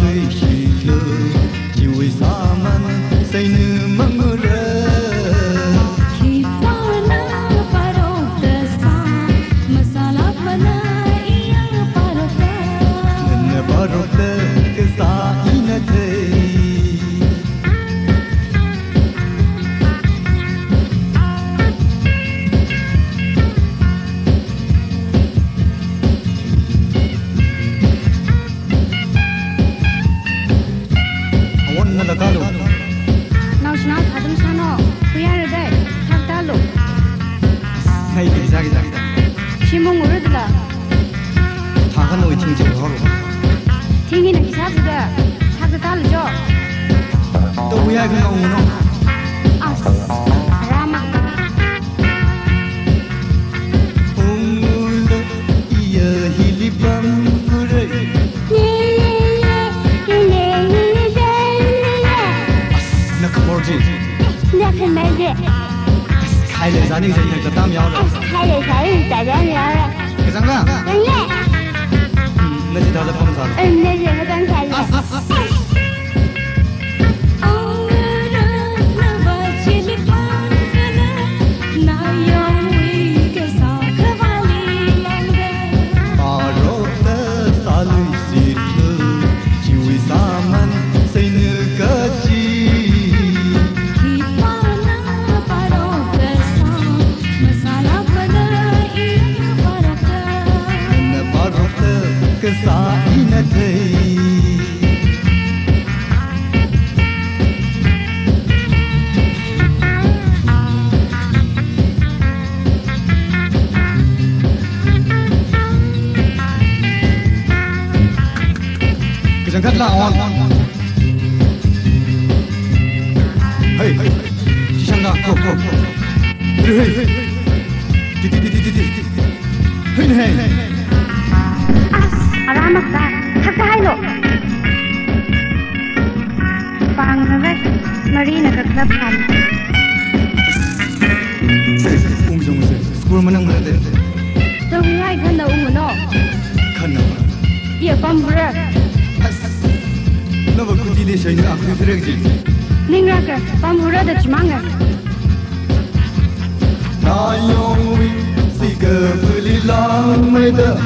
lui și fiul, și ui seamăn să-i nu 拿去拿，他都吃了。不要了的，他打喽。没听见，咋的？听不我儿子的。他和那位听清楚了。听见了，一下子的，他在打了叫。都不要给我弄了。阿弥陀佛。那可不是，那可没的，开了咱那人那个当苗哎子，，开点啥人在这聊了？给咱干，人嘞，嗯，那就他的碰上了。嗯，Isn't that on? Hey, Shanga, go, go. Hey, hey, hey. Hey, hey. あ、アラーマスター、宅配路。Bangladesh Marina Club Camp. Ung jong se, school manang de. Tong ngai kan da ung no. Kan na. Ye pam bra. 谢谢你啊，非常热情。另外个，把我热的去忙啊。那用为是个不离浪漫的。